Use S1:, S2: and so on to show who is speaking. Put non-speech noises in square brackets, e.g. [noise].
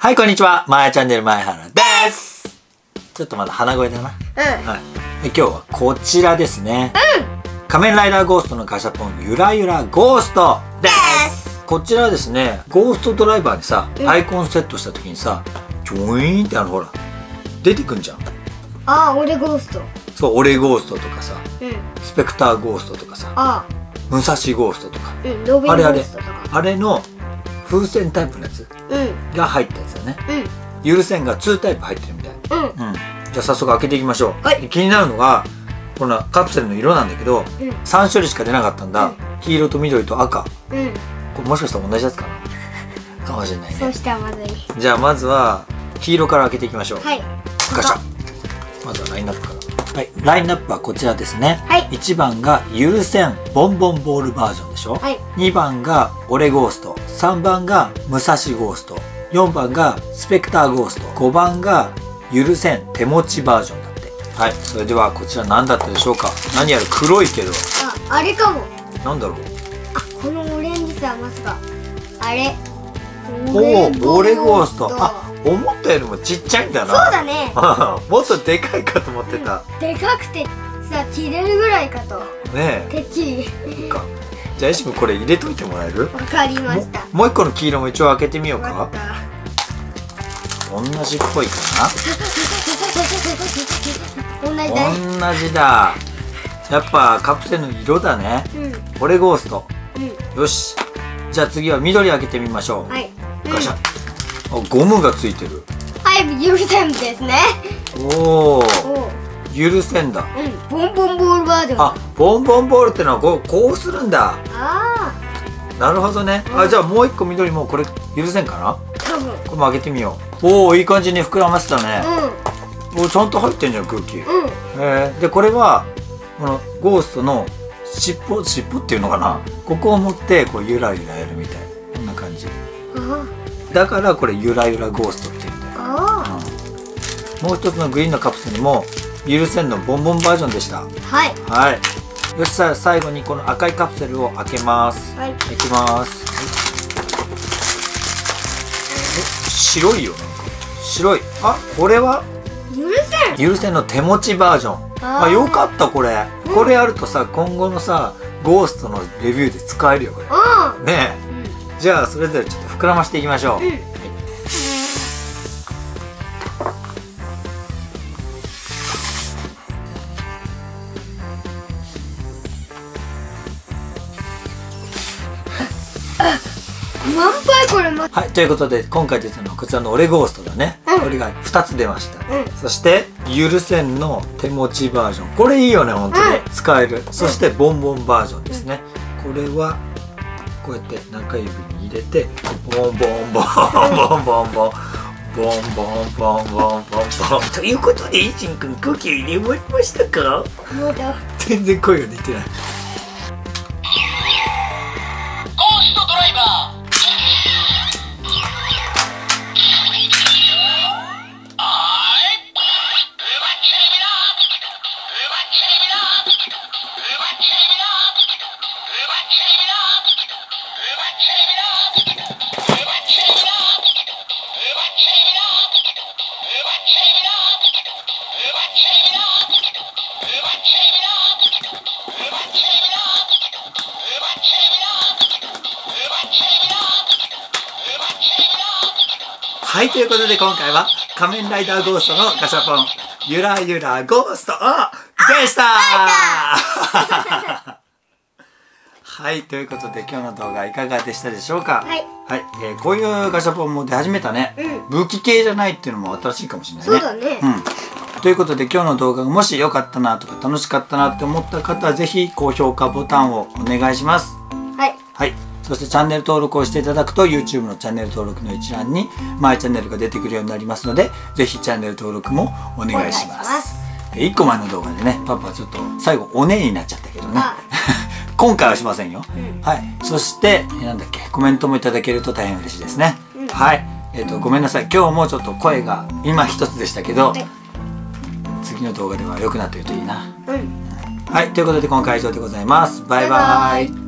S1: はい、こんにちは。まやチャンネル前原です。ちょっとまだ鼻声だな。
S2: うん
S1: はい。で今日はこちらですね。仮面ライダーゴーストのガシャポン、ゆらゆらゴーストです。こちらはですね、ゴーストドライバーにさ、
S2: うん
S1: アイコンセットした時にさ、ジョイーンってあのほら、出てくんじゃん。
S2: あ俺ゴースト
S1: そう、オレゴーストとかさ、
S2: うん
S1: スペクターゴーストとかさ、
S2: あ
S1: 武蔵ゴーストとか、
S2: うんロビンゴ
S1: あれあれ
S2: ーストとか
S1: あれの風船タイプのやつ
S2: うん。
S1: が入ったやつだね。
S2: うん。
S1: ゆる線が2タイプ入ってるみたい。
S2: うん。
S1: うん、じゃあ早速開けていきましょう、
S2: はい。
S1: で気になるのがこのカプセルの色なんだけど
S2: うん。
S1: 3種類しか出なかったんだ、
S2: うん。
S1: 黄色と緑と赤。
S2: うん。
S1: これもしかしたら同じやつかな？かもしれないね。
S2: そうしたらまずい。
S1: じゃあまずは黄色から開けていきましょう、
S2: はい。
S1: ガシャ。まずはラインナップからはい。ラインナップはこちらですね、
S2: はい。
S1: 1番がゆる線ボンボンボールバージョンでしょ、
S2: はい。
S1: 2番がオレゴースト。3番が武蔵ゴースト。4番がスペクターゴースト。5番がゆる線手持ちバージョンだって。はい。それではこちら何だったでしょうか？何やら黒いけど。
S2: ああれかも。
S1: なんだろう？
S2: あこのオレンジさまさかあれ。
S1: おおオレゴースト。あ思ったよりもちっちゃいんだな。
S2: だね。[laughs]
S1: もっとでかいかと思ってた。
S2: でかくてさ切れるぐらいかと。
S1: ね
S2: てっきり。
S1: じゃあ石君これ入れといてもらえる？
S2: わかりま
S1: も
S2: した。
S1: もう一個の黄色も一応開けてみようか。同じっぽいかな。[laughs] 同じだやっぱカプセルの色だね。
S2: うん。うん
S1: オレゴースト。よし。じゃあ次は緑開けてみましょう、
S2: はい。
S1: ガシャあゴムがついてる。
S2: はい許せんですね。
S1: おお許せんだ。
S2: うん。ボンボンボールバージョン
S1: あボンボンボールってのはこうこうするんだ。
S2: あ
S1: なるほどね。
S2: うん。
S1: あじゃあもう一個緑もこれ許せんかな？
S2: ー多分。
S1: これも開けてみよう。おおいい感じに膨らませたね。
S2: う
S1: おーちゃんと入ってんじゃん空気。
S2: うん。
S1: えでこれはこのゴーストの尻尾尻尾っていうのかな？ここを持ってこうゆらゆらやるみたい。こんな感じ。
S2: あ
S1: だからこれゆらゆらゴーストって言うんだよ。
S2: あ
S1: もう一つのグリーンのカプセルも許せんのボンボンバージョンでした。
S2: ーはい。
S1: はい。よしさあ最後にこの赤いカプセルを開けます。
S2: はい。
S1: いきます、え白いよなんか白い。あこれは？
S2: 許せん。
S1: 許せんの手持ちバージョン。
S2: あー。
S1: あよかったこれ。これあるとさ今後のさゴーストのレビューで使えるよこれ。
S2: う
S1: ね
S2: ん。
S1: えじゃあそれぞれちょっと膨らましていきましょう、
S2: うん。
S1: はい
S2: 満杯これま。
S1: はい、ということで今回出たのはこちらのオレゴーストだね、
S2: うん。
S1: これが2つ出ました、
S2: うん。
S1: そしてゆるせんの手持ちバージョン。これいいよね本当に、
S2: うん
S1: 使える。そしてボンボンバージョンですね、これはこうやって中指に入れてボンボンボンボンボンボンボンボンボンボンボンボンということでイチンくん空気入れ終わりましたか全然声が出てないはい、ということで今回は仮面ライダーゴーストのガシャポン、ゆらゆらゴーストでした [laughs] はい、ということで今日の動画いかがでしたでしょうか？
S2: はい
S1: はい、えーこういうガシャポンも出始めたね。
S2: うん
S1: 武器系じゃないっていうのも新しいかもしれないね。
S2: そうだね
S1: うん。ということで今日の動画がもし良かったなとか楽しかったなって思った方はぜひ高評価ボタンをお願いします。
S2: はい
S1: はい。そしてチャンネル登録をしていただくと YouTube のチャンネル登録の一覧にマイチャンネルが出てくるようになりますのでぜひチャンネル登録も
S2: お願いします。
S1: え1個前の動画でねパパちょっと最後おねえになっちゃったけどね。
S2: あ。[laughs]
S1: 今回はしませんよ、
S2: うん。
S1: はい。そしてえなんだっけコメントもいただけると大変嬉しいですね、
S2: うん。
S1: はい。えっ、とごめんなさい。今日もちょっと声が今一つでしたけど、
S2: はい。
S1: 次の動画では良くなってるといいな。
S2: うん。
S1: はい。ということで今回は以上でございます。バイバイ。
S2: バイバイ